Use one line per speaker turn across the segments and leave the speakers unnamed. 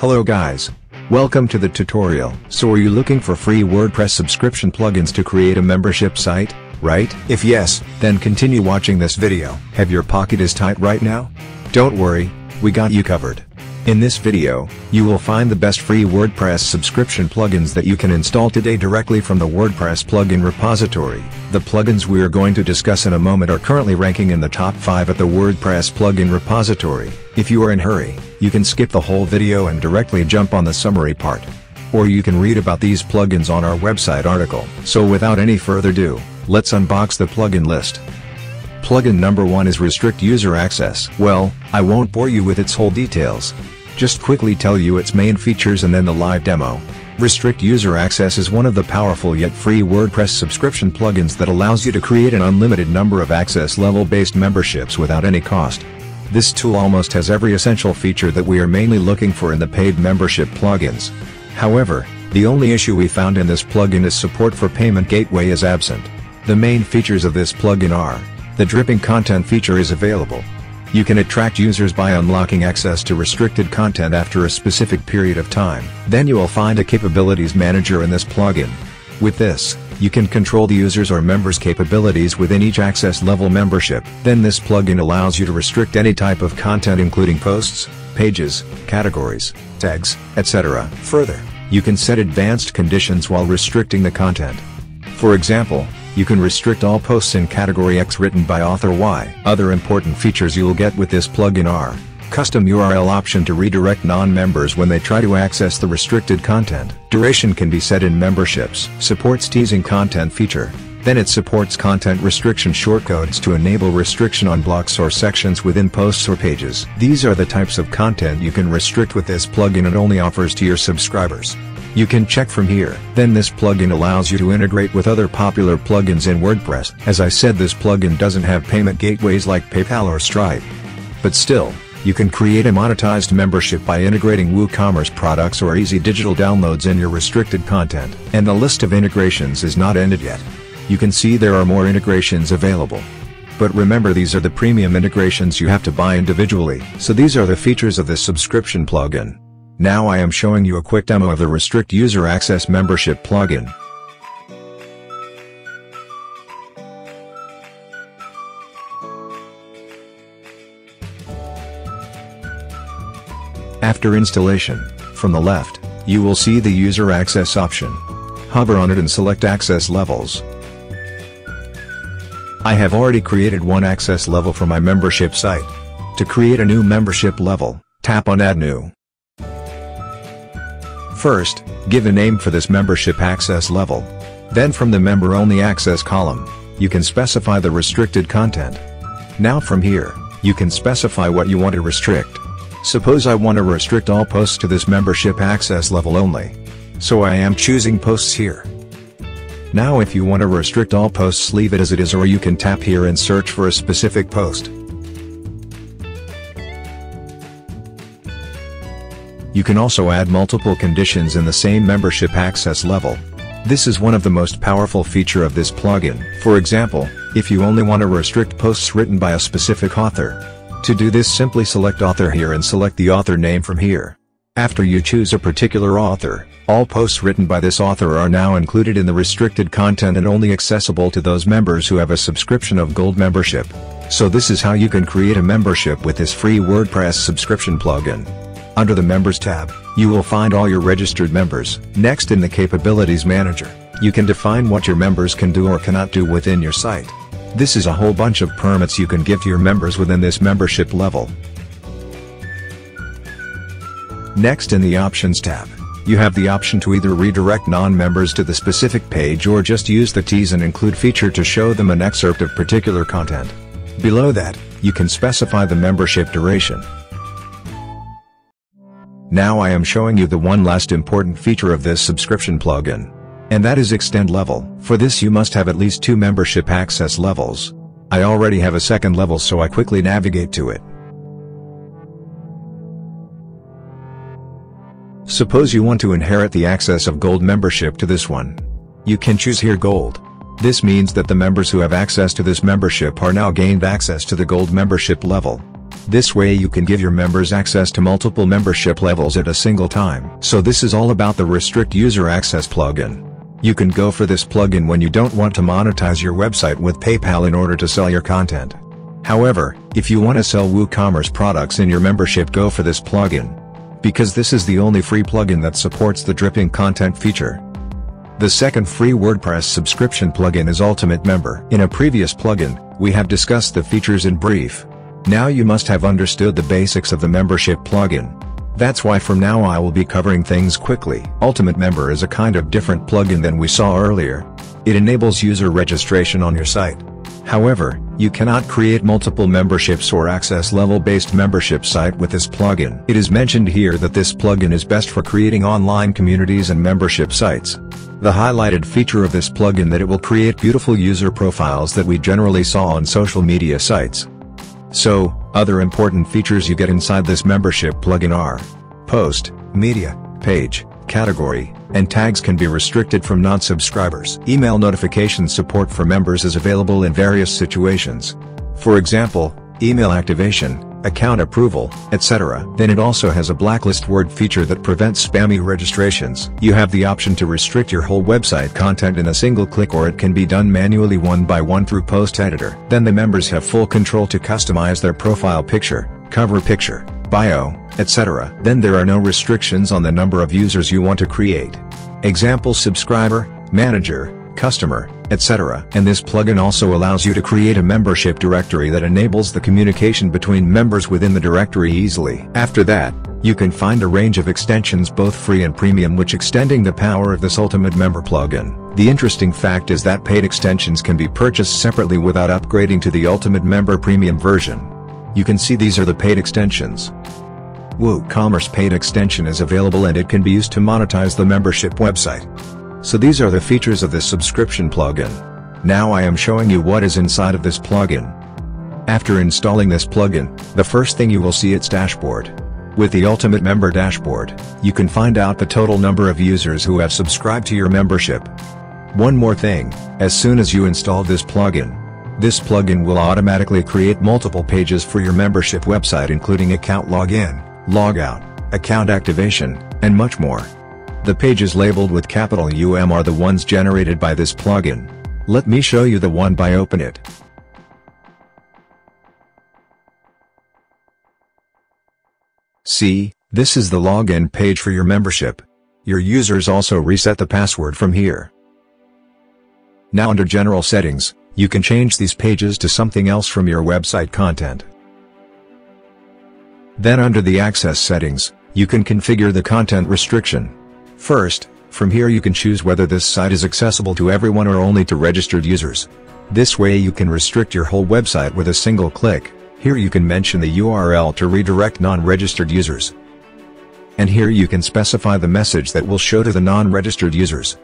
Hello guys. Welcome to the tutorial. So are you looking for free WordPress subscription plugins to create a membership site, right? If yes, then continue watching this video. Have your pocket is tight right now? Don't worry, we got you covered. In this video, you will find the best free WordPress subscription plugins that you can install today directly from the WordPress plugin repository. The plugins we are going to discuss in a moment are currently ranking in the top 5 at the WordPress plugin repository. If you are in hurry, you can skip the whole video and directly jump on the summary part. Or you can read about these plugins on our website article. So without any further ado, let's unbox the plugin list. Plugin number 1 is Restrict User Access. Well, I won't bore you with its whole details. Just quickly tell you its main features and then the live demo. Restrict User Access is one of the powerful yet free WordPress subscription plugins that allows you to create an unlimited number of access level based memberships without any cost. This tool almost has every essential feature that we are mainly looking for in the paid membership plugins. However, the only issue we found in this plugin is support for payment gateway is absent. The main features of this plugin are the dripping content feature is available. You can attract users by unlocking access to restricted content after a specific period of time. Then you will find a capabilities manager in this plugin. With this, you can control the users or members capabilities within each access level membership. Then this plugin allows you to restrict any type of content including posts, pages, categories, tags, etc. Further, you can set advanced conditions while restricting the content. For example, you can restrict all posts in category X written by author Y. Other important features you'll get with this plugin are Custom URL option to redirect non-members when they try to access the restricted content. Duration can be set in memberships. Supports teasing content feature. Then it supports content restriction shortcodes to enable restriction on blocks or sections within posts or pages. These are the types of content you can restrict with this plugin it only offers to your subscribers. You can check from here. Then this plugin allows you to integrate with other popular plugins in WordPress. As I said this plugin doesn't have payment gateways like PayPal or Stripe. But still, you can create a monetized membership by integrating WooCommerce products or easy digital downloads in your restricted content. And the list of integrations is not ended yet. You can see there are more integrations available. But remember these are the premium integrations you have to buy individually. So these are the features of this subscription plugin. Now I am showing you a quick demo of the Restrict User Access Membership plugin. After installation, from the left, you will see the User Access option. Hover on it and select Access Levels. I have already created one access level for my membership site. To create a new membership level, tap on Add New. First, give a name for this membership access level. Then from the member only access column, you can specify the restricted content. Now from here, you can specify what you want to restrict. Suppose I want to restrict all posts to this membership access level only. So I am choosing posts here. Now if you want to restrict all posts leave it as it is or you can tap here and search for a specific post. You can also add multiple conditions in the same membership access level. This is one of the most powerful feature of this plugin. For example, if you only want to restrict posts written by a specific author. To do this simply select author here and select the author name from here. After you choose a particular author, all posts written by this author are now included in the restricted content and only accessible to those members who have a subscription of gold membership. So this is how you can create a membership with this free WordPress subscription plugin. Under the Members tab, you will find all your registered members. Next in the Capabilities Manager, you can define what your members can do or cannot do within your site. This is a whole bunch of permits you can give to your members within this membership level. Next in the Options tab, you have the option to either redirect non-members to the specific page or just use the tease and include feature to show them an excerpt of particular content. Below that, you can specify the membership duration. Now I am showing you the one last important feature of this subscription plugin. And that is extend level. For this you must have at least two membership access levels. I already have a second level so I quickly navigate to it. Suppose you want to inherit the access of gold membership to this one. You can choose here gold. This means that the members who have access to this membership are now gained access to the gold membership level. This way you can give your members access to multiple membership levels at a single time. So this is all about the Restrict User Access plugin. You can go for this plugin when you don't want to monetize your website with PayPal in order to sell your content. However, if you want to sell WooCommerce products in your membership go for this plugin. Because this is the only free plugin that supports the dripping content feature. The second free WordPress subscription plugin is Ultimate Member. In a previous plugin, we have discussed the features in brief. Now you must have understood the basics of the membership plugin. That's why from now I will be covering things quickly. Ultimate Member is a kind of different plugin than we saw earlier. It enables user registration on your site. However, you cannot create multiple memberships or access level based membership site with this plugin. It is mentioned here that this plugin is best for creating online communities and membership sites. The highlighted feature of this plugin that it will create beautiful user profiles that we generally saw on social media sites. So, other important features you get inside this membership plugin are Post, Media, Page, Category, and tags can be restricted from non-subscribers. Email notification support for members is available in various situations. For example, email activation, account approval, etc. Then it also has a blacklist word feature that prevents spammy registrations. You have the option to restrict your whole website content in a single click or it can be done manually one by one through Post Editor. Then the members have full control to customize their profile picture, cover picture, bio, etc. Then there are no restrictions on the number of users you want to create. Example subscriber, manager, customer, etc. And this plugin also allows you to create a membership directory that enables the communication between members within the directory easily. After that, you can find a range of extensions both free and premium which extending the power of this Ultimate Member plugin. The interesting fact is that paid extensions can be purchased separately without upgrading to the Ultimate Member Premium version. You can see these are the paid extensions. WooCommerce paid extension is available and it can be used to monetize the membership website. So these are the features of this subscription plugin. Now I am showing you what is inside of this plugin. After installing this plugin, the first thing you will see its dashboard. With the Ultimate Member Dashboard, you can find out the total number of users who have subscribed to your membership. One more thing, as soon as you install this plugin, this plugin will automatically create multiple pages for your membership website including account login, logout, account activation, and much more. The pages labeled with capital UM are the ones generated by this plugin. Let me show you the one by open it. See, this is the login page for your membership. Your users also reset the password from here. Now under general settings, you can change these pages to something else from your website content. Then under the access settings, you can configure the content restriction. First, from here you can choose whether this site is accessible to everyone or only to registered users. This way you can restrict your whole website with a single click, here you can mention the URL to redirect non-registered users. And here you can specify the message that will show to the non-registered users.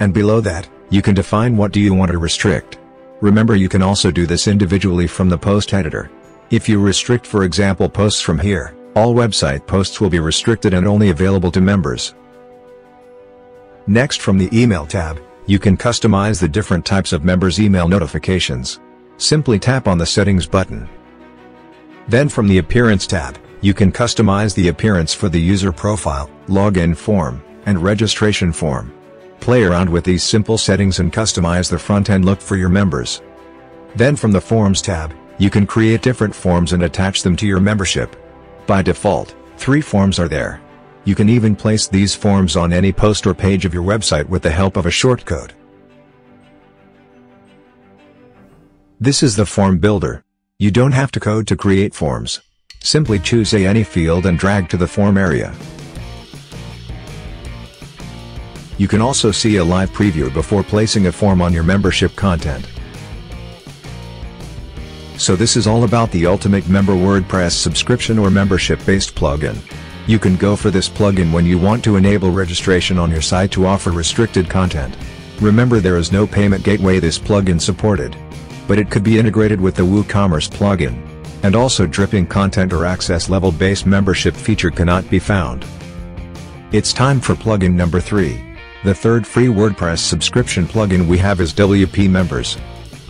And below that, you can define what do you want to restrict. Remember you can also do this individually from the post editor. If you restrict for example posts from here, all website posts will be restricted and only available to members. Next from the Email tab, you can customize the different types of members' email notifications. Simply tap on the Settings button. Then from the Appearance tab, you can customize the appearance for the user profile, login form, and registration form. Play around with these simple settings and customize the front-end look for your members. Then from the Forms tab, you can create different forms and attach them to your membership. By default, three forms are there. You can even place these forms on any post or page of your website with the help of a shortcode. This is the form builder. You don't have to code to create forms. Simply choose a any field and drag to the form area. You can also see a live preview before placing a form on your membership content. So this is all about the Ultimate Member WordPress subscription or membership-based plugin. You can go for this plugin when you want to enable registration on your site to offer restricted content. Remember there is no payment gateway this plugin supported. But it could be integrated with the WooCommerce plugin. And also dripping content or access level based membership feature cannot be found. It's time for plugin number 3. The third free WordPress subscription plugin we have is WP Members.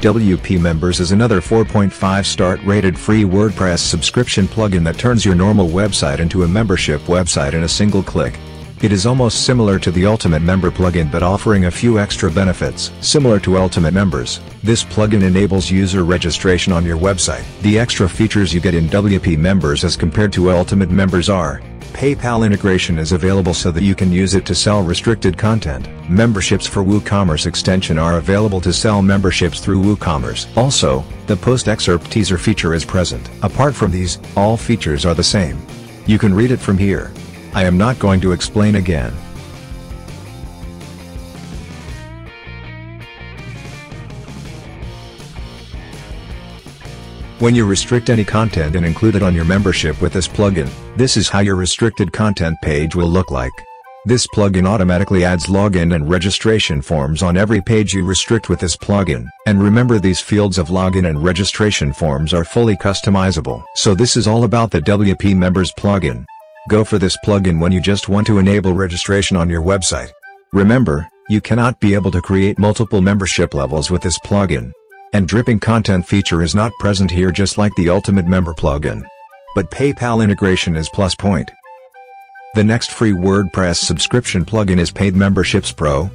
WP Members is another 4.5 star rated free WordPress subscription plugin that turns your normal website into a membership website in a single click. It is almost similar to the Ultimate Member plugin but offering a few extra benefits. Similar to Ultimate Members, this plugin enables user registration on your website. The extra features you get in WP Members as compared to Ultimate Members are PayPal integration is available so that you can use it to sell restricted content. Memberships for WooCommerce extension are available to sell memberships through WooCommerce. Also, the post excerpt teaser feature is present. Apart from these, all features are the same. You can read it from here. I am not going to explain again. When you restrict any content and include it on your membership with this plugin, this is how your restricted content page will look like. This plugin automatically adds login and registration forms on every page you restrict with this plugin. And remember these fields of login and registration forms are fully customizable. So this is all about the WP Members plugin. Go for this plugin when you just want to enable registration on your website. Remember, you cannot be able to create multiple membership levels with this plugin. And dripping content feature is not present here just like the Ultimate Member plugin. But PayPal integration is plus point. The next free WordPress subscription plugin is Paid Memberships Pro.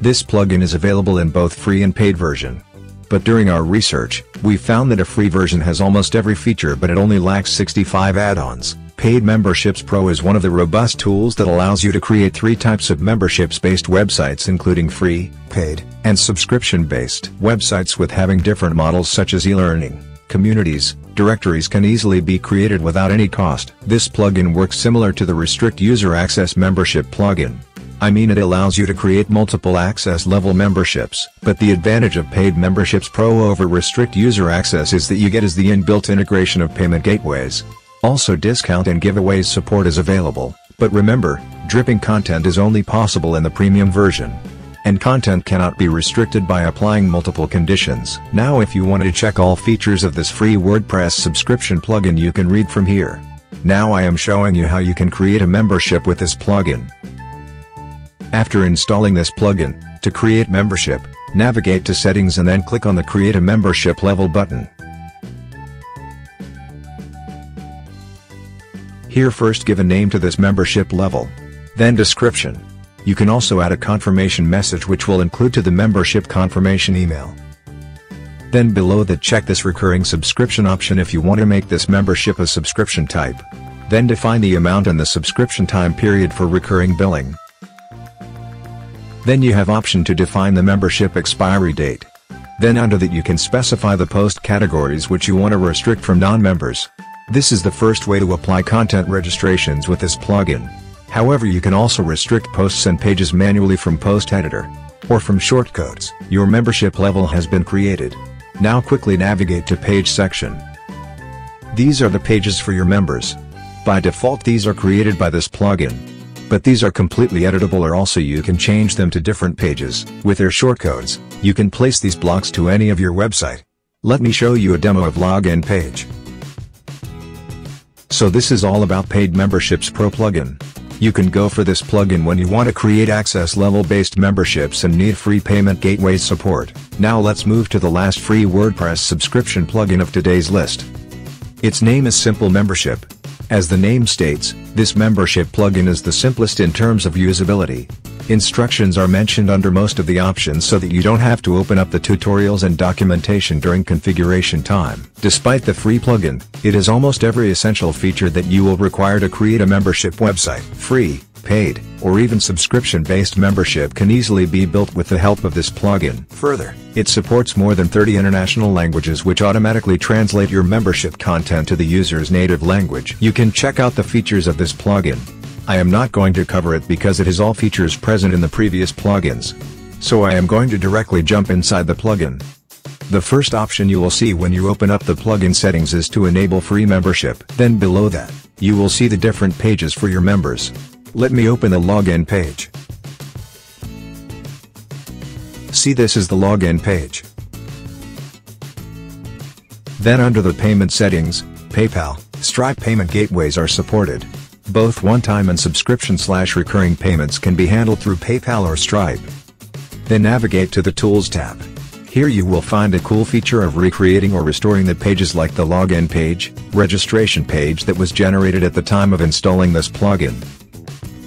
This plugin is available in both free and paid version. But during our research, we found that a free version has almost every feature but it only lacks 65 add-ons. Paid Memberships Pro is one of the robust tools that allows you to create three types of memberships-based websites including free, paid, and subscription-based. Websites with having different models such as e-learning, communities, directories can easily be created without any cost. This plugin works similar to the Restrict User Access Membership plugin. I mean it allows you to create multiple access level memberships. But the advantage of Paid Memberships Pro over Restrict User Access is that you get is the inbuilt integration of payment gateways. Also discount and giveaways support is available, but remember, dripping content is only possible in the premium version. And content cannot be restricted by applying multiple conditions. Now if you want to check all features of this free WordPress subscription plugin you can read from here. Now I am showing you how you can create a membership with this plugin. After installing this plugin, to create membership, navigate to settings and then click on the create a membership level button. Here first give a name to this membership level. Then description. You can also add a confirmation message which will include to the membership confirmation email. Then below that check this recurring subscription option if you want to make this membership a subscription type. Then define the amount and the subscription time period for recurring billing. Then you have option to define the membership expiry date. Then under that you can specify the post categories which you want to restrict from non-members. This is the first way to apply content registrations with this plugin. However you can also restrict posts and pages manually from Post Editor. Or from shortcodes. Your membership level has been created. Now quickly navigate to page section. These are the pages for your members. By default these are created by this plugin. But these are completely editable or also you can change them to different pages. With their shortcodes, you can place these blocks to any of your website. Let me show you a demo of login page. So this is all about Paid Memberships Pro plugin. You can go for this plugin when you want to create access level based memberships and need free payment gateway support. Now let's move to the last free WordPress subscription plugin of today's list. Its name is Simple Membership. As the name states, this membership plugin is the simplest in terms of usability. Instructions are mentioned under most of the options so that you don't have to open up the tutorials and documentation during configuration time. Despite the free plugin, it has almost every essential feature that you will require to create a membership website. Free, paid, or even subscription-based membership can easily be built with the help of this plugin. Further, it supports more than 30 international languages which automatically translate your membership content to the user's native language. You can check out the features of this plugin, I am not going to cover it because it has all features present in the previous plugins. So I am going to directly jump inside the plugin. The first option you will see when you open up the plugin settings is to enable free membership. Then below that, you will see the different pages for your members. Let me open the login page. See this is the login page. Then under the payment settings, PayPal, Stripe payment gateways are supported. Both one-time and subscription slash recurring payments can be handled through PayPal or Stripe. Then navigate to the Tools tab. Here you will find a cool feature of recreating or restoring the pages like the login page, registration page that was generated at the time of installing this plugin.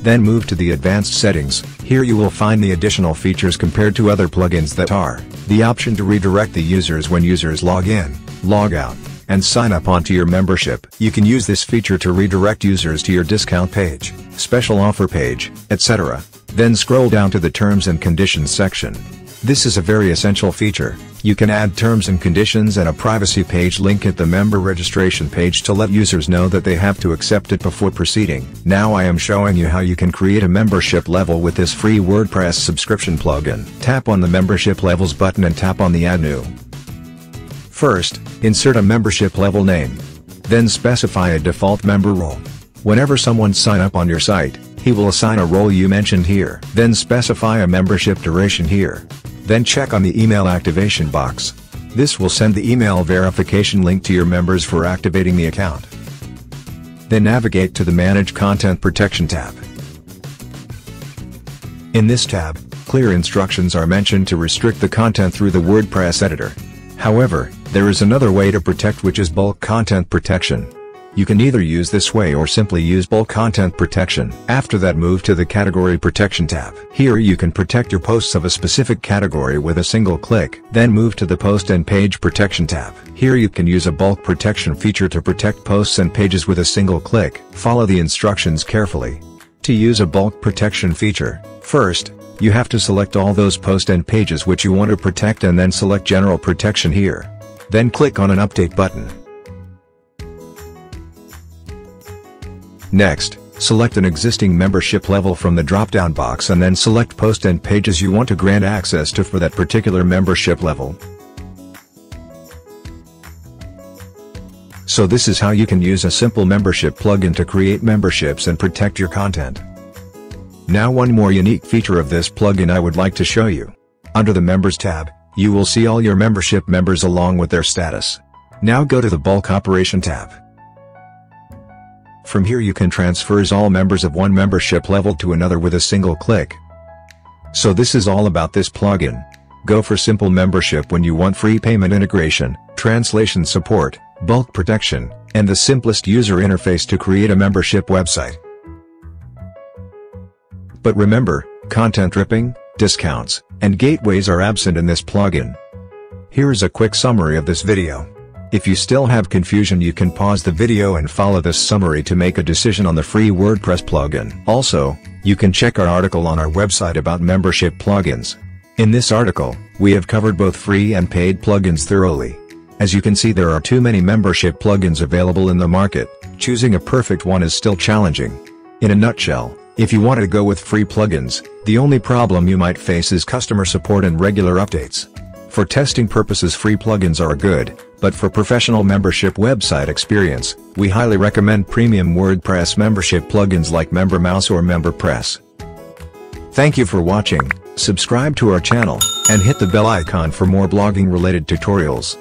Then move to the advanced settings, here you will find the additional features compared to other plugins that are, the option to redirect the users when users log in, log out, and sign up onto your membership. You can use this feature to redirect users to your discount page, special offer page, etc. Then scroll down to the terms and conditions section. This is a very essential feature. You can add terms and conditions and a privacy page link at the member registration page to let users know that they have to accept it before proceeding. Now I am showing you how you can create a membership level with this free WordPress subscription plugin. Tap on the membership levels button and tap on the add new. First, insert a membership level name. Then specify a default member role. Whenever someone sign up on your site, he will assign a role you mentioned here. Then specify a membership duration here. Then check on the email activation box. This will send the email verification link to your members for activating the account. Then navigate to the Manage Content Protection tab. In this tab, clear instructions are mentioned to restrict the content through the WordPress editor. However, there is another way to protect which is bulk content protection. You can either use this way or simply use bulk content protection. After that move to the category protection tab. Here you can protect your posts of a specific category with a single click. Then move to the post and page protection tab. Here you can use a bulk protection feature to protect posts and pages with a single click. Follow the instructions carefully. To use a bulk protection feature, first, you have to select all those posts and pages which you want to protect and then select general protection here. Then click on an update button. Next, select an existing membership level from the drop-down box and then select post and pages you want to grant access to for that particular membership level. So this is how you can use a simple membership plugin to create memberships and protect your content. Now one more unique feature of this plugin I would like to show you. Under the Members tab, you will see all your membership members along with their status. Now go to the Bulk Operation tab. From here you can transfers all members of one membership level to another with a single click. So this is all about this plugin. Go for simple membership when you want free payment integration, translation support, bulk protection, and the simplest user interface to create a membership website. But remember, content dripping, discounts, and gateways are absent in this plugin. Here is a quick summary of this video. If you still have confusion you can pause the video and follow this summary to make a decision on the free WordPress plugin. Also, you can check our article on our website about membership plugins. In this article, we have covered both free and paid plugins thoroughly. As you can see there are too many membership plugins available in the market, choosing a perfect one is still challenging. In a nutshell, if you want to go with free plugins, the only problem you might face is customer support and regular updates. For testing purposes free plugins are good, but for professional membership website experience, we highly recommend premium WordPress membership plugins like MemberMouse or MemberPress. Thank you for watching, subscribe to our channel, and hit the bell icon for more blogging related tutorials.